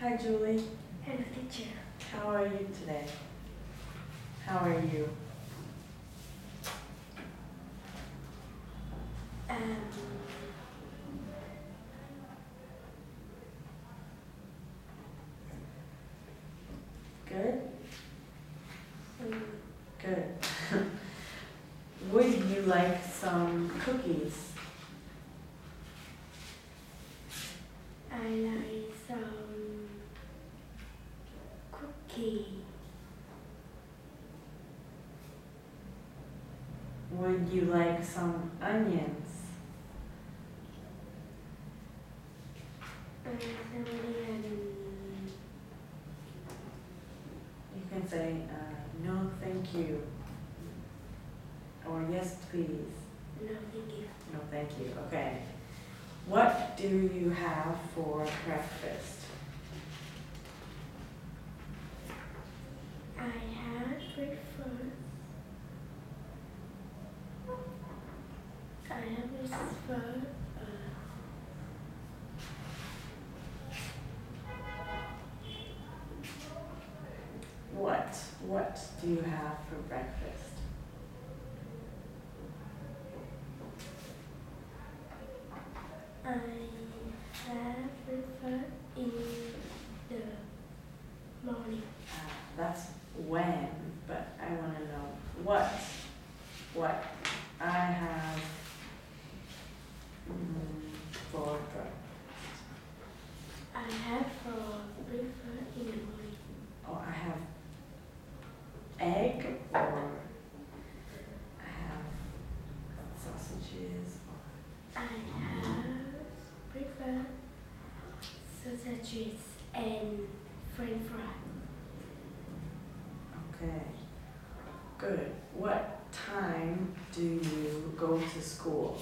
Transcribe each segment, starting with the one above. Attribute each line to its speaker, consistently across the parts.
Speaker 1: Hi, Julie.
Speaker 2: Hello, teacher.
Speaker 1: How are you today? How are you?
Speaker 2: Um,
Speaker 1: Good?
Speaker 2: mm,
Speaker 1: Good. Would you like some cookies?
Speaker 2: I like some cookie.
Speaker 1: Would you like some onions?
Speaker 2: Onion.
Speaker 1: You can say, uh, no, thank you. Or yes, please.
Speaker 2: No, thank you.
Speaker 1: No, thank you. Okay. What do you have for breakfast?
Speaker 2: I have breakfast. I have breakfast. Uh,
Speaker 1: What? What do you have for breakfast?
Speaker 2: I have breakfast in the morning.
Speaker 1: Uh, that's when, but I want to know what. What I have mm, for breakfast.
Speaker 2: I have for breakfast in the morning.
Speaker 1: Oh, I have egg or I have sausages.
Speaker 2: I have breakfast, sausages, and french fries.
Speaker 1: Okay. Good. What time do you go to school?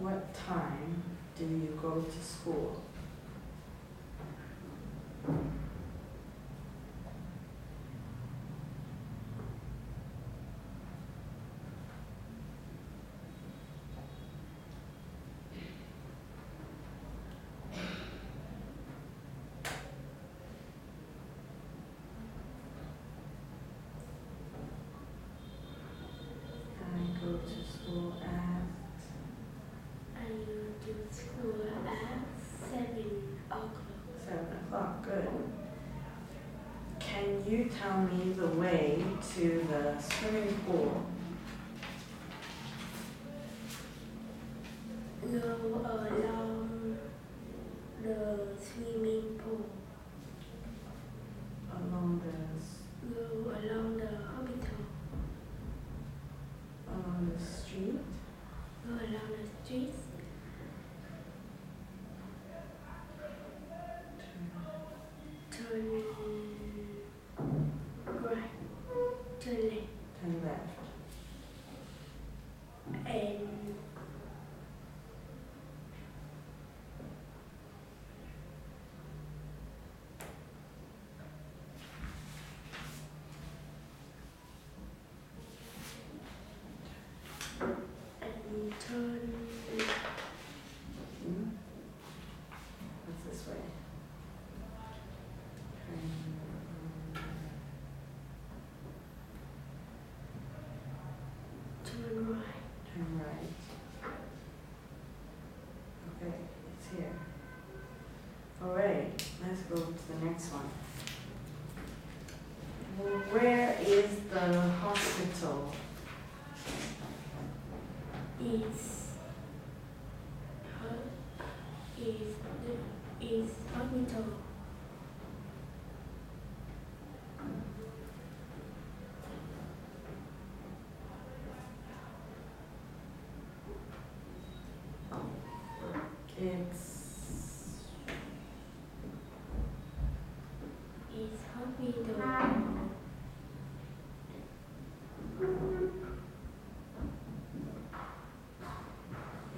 Speaker 1: What time do you go to school? I go to school at
Speaker 2: I go to school at seven o'clock.
Speaker 1: Seven o'clock, good. Can you tell me the way to the swimming pool?
Speaker 2: Go along the swimming pool. Turn left.
Speaker 1: Turn left.
Speaker 2: And and turn
Speaker 1: Hmm? What's this way? Turn,
Speaker 2: turn right.
Speaker 1: turn right. Okay, it's here. All right, let's go to the next one. Where is the hospital?
Speaker 2: Is is is hospital.
Speaker 1: It's
Speaker 2: Is hospital.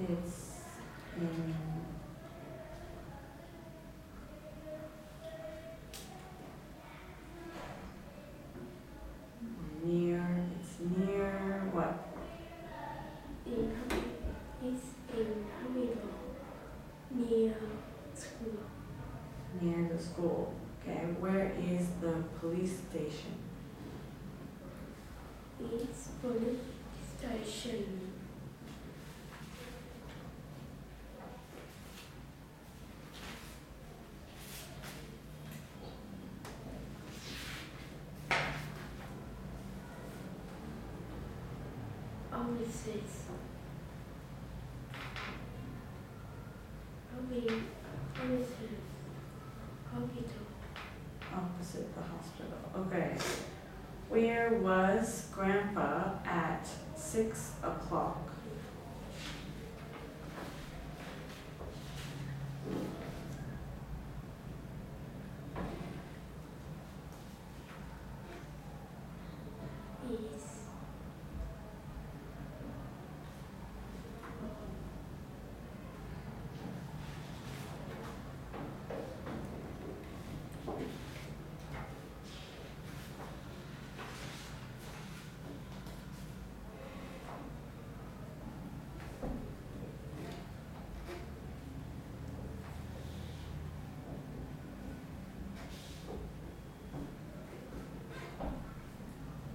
Speaker 1: It's in near the school. Okay, where is the police station?
Speaker 2: It's police station. Mean, offices. Hospital.
Speaker 1: Opposite the hospital. Okay. Where was grandpa at six o'clock?
Speaker 2: Is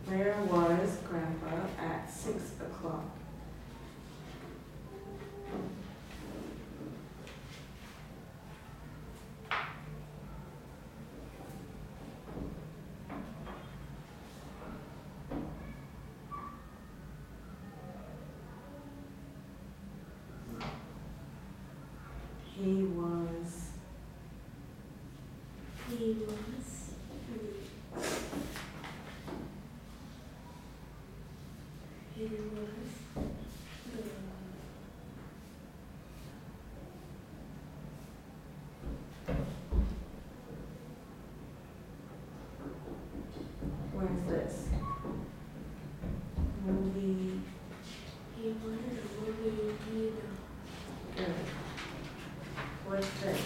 Speaker 1: Where was grandpa at six o'clock? He was,
Speaker 2: he was mm, he was the
Speaker 1: where's this? Movie,
Speaker 2: he was the movie hero.
Speaker 1: good. What's this?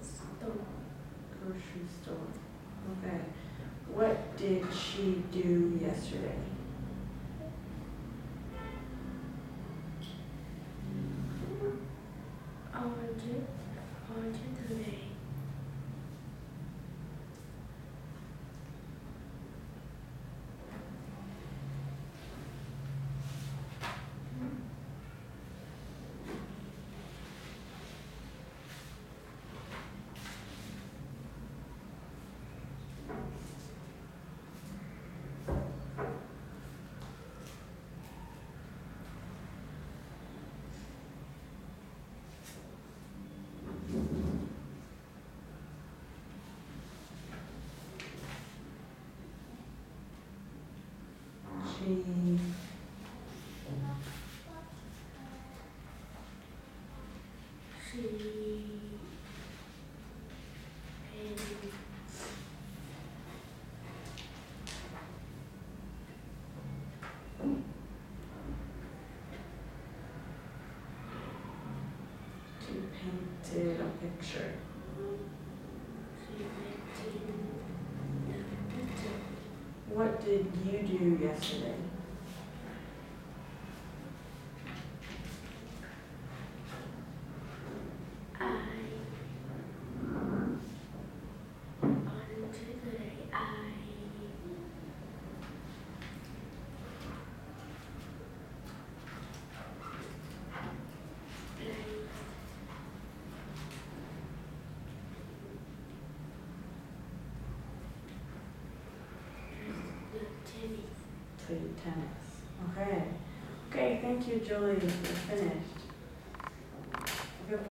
Speaker 2: Store.
Speaker 1: Grocery store. Okay. What did she do yesterday? She painted a picture. What did you do yesterday? Thank you, Julie. We're finished.